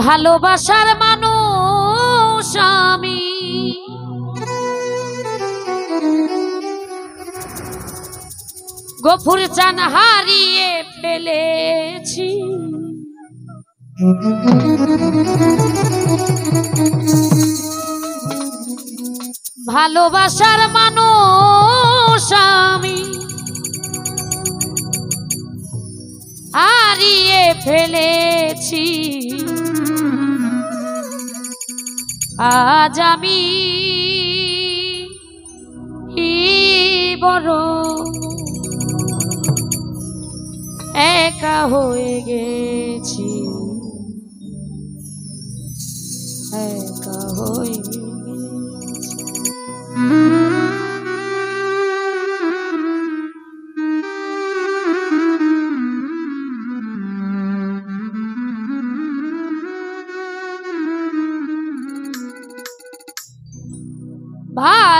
ভালোবাসার মানুষ আমি। গফুর চান হারিয়ে ফেলেছি। ভালোবাসার মানুষ হারিয়ে ফেলেছি। আজ আমি বড় একা হয়ে গেছি। একা হয়ে গেছি।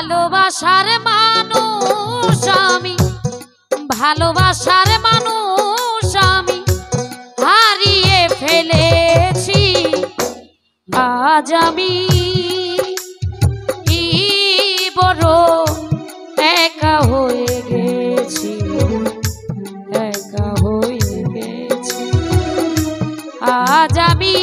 ভালোবাসার মানুষ আমি, ভালোবাসার মানুষ আমি হারিয়ে ফেলেছি। আজ আমি বড় একা হয়ে গেছি, একা হয়ে গেছি। আজ আমি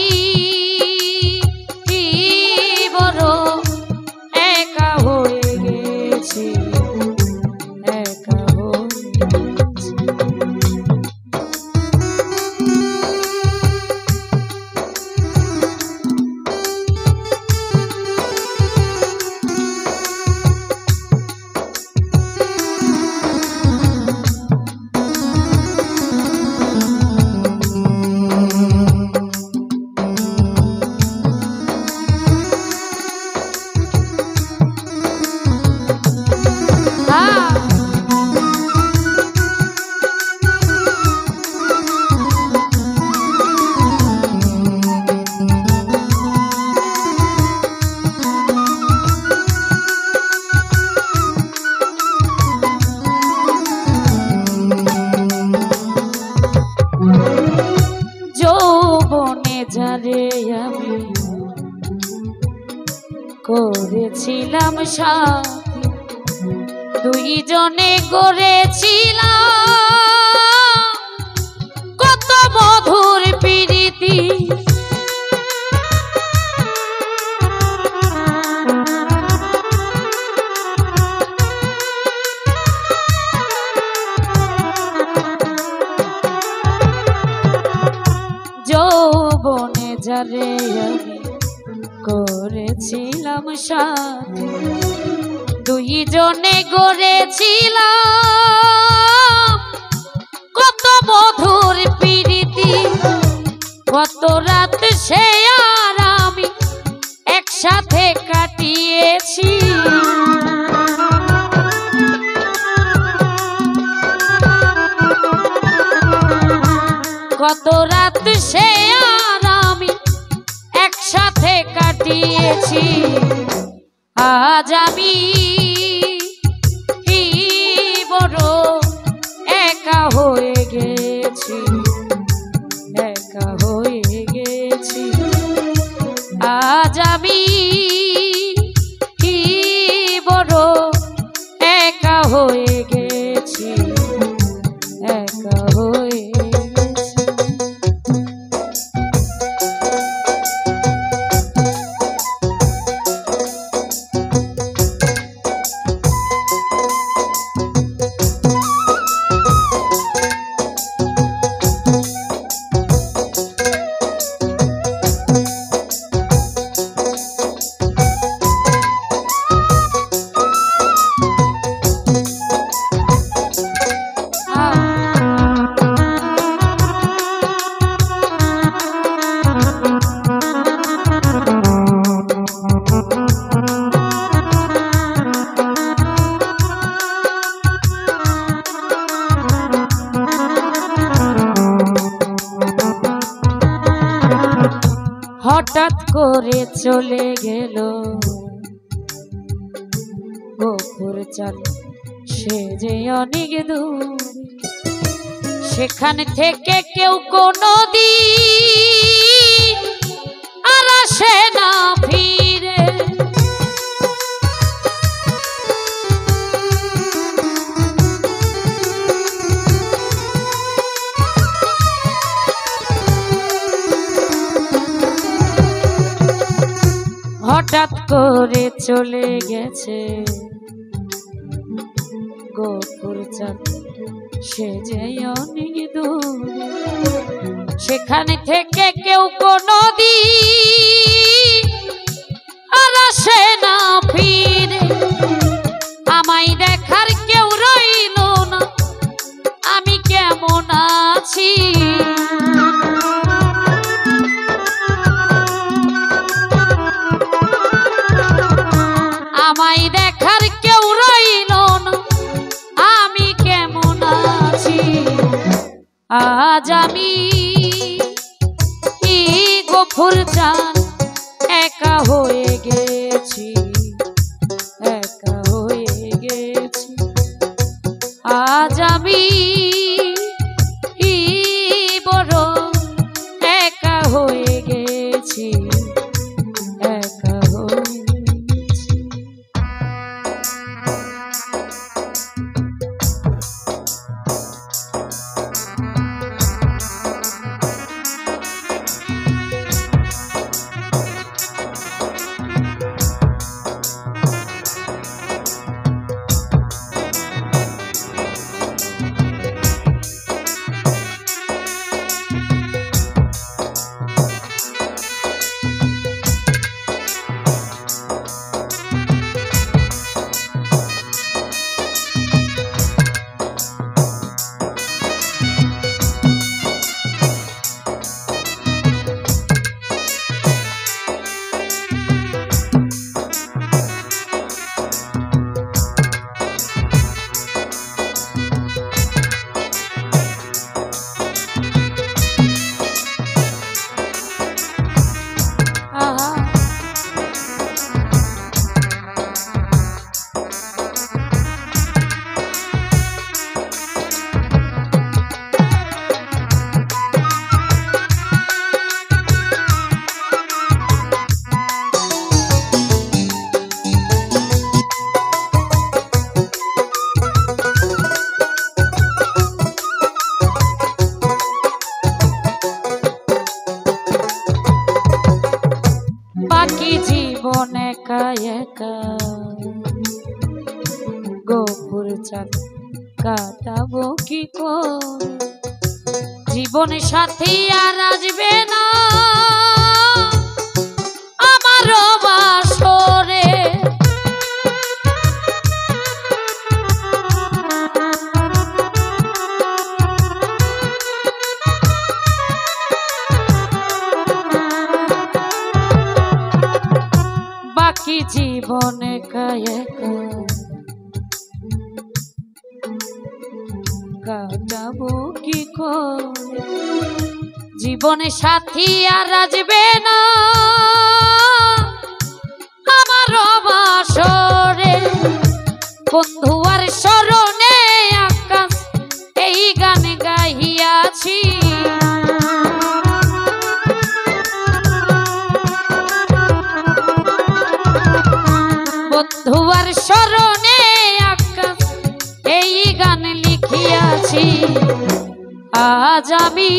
করেছিলাম সাথী দুইজনে করেছিলাম কত মধুর প্রীতি। যৌবনে যারে আমি করেছিলাম সাথ। দুই জনে গড়েছিলাম। কত মধুর প্রীতি কত রাত কাটিয়েছি আজ আমি বড় একা হয়ে গেছি, একা হয়ে গেছি। আজ আমি বড় একা হয়ে গেছি চলে গেল। গোপুর চাঁদ, সে যে অনেক দূর। সেখান থেকে কেউ কোনো দিন আর আসে না ফির। করে চলে গেছে। গোপুর চাঁদ, সে যে অনেক দূরে। সেখানে থেকে কেউ কোনো দিন আর আসে না ফিরে। আমায় দেখার কেউ রইল না, আমি কেমন আছি? আজ আমি গফুর চান একা হয়ে গেছি একা হয়ে গেছি। আজ আমি বাকি জীবন একা একা গোপুর চাঁদ কাটাবো কি করে? জীবন সাথী আর আসবে না। আমার বাসরে কাটাবো কি জীবনে সাথী আর রাজবে না। আমার বাসরে বন্ধু আজ আমি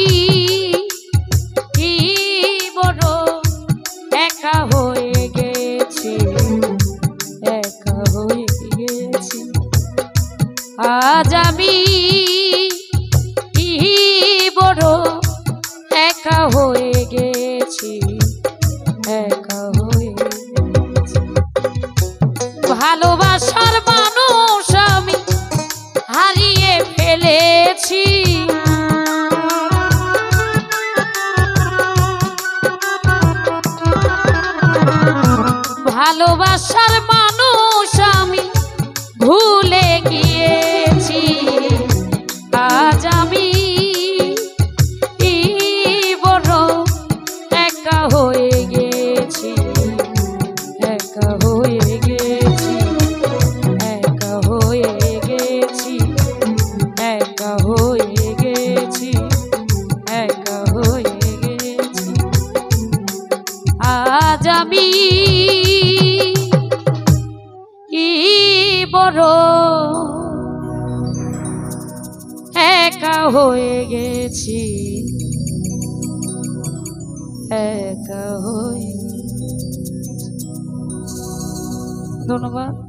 ভালোবাসার মানুষ আমি ভুলে গিয়েছি। আজ আমি একা হয়ে গেছি। হয়ে গেছি। হয়ে গেছি। হয়ে গেছি। হয়ে গেছি। আজ আমি করো একা হয়ে গেছি। একা হয়ে ধন্যবাদ।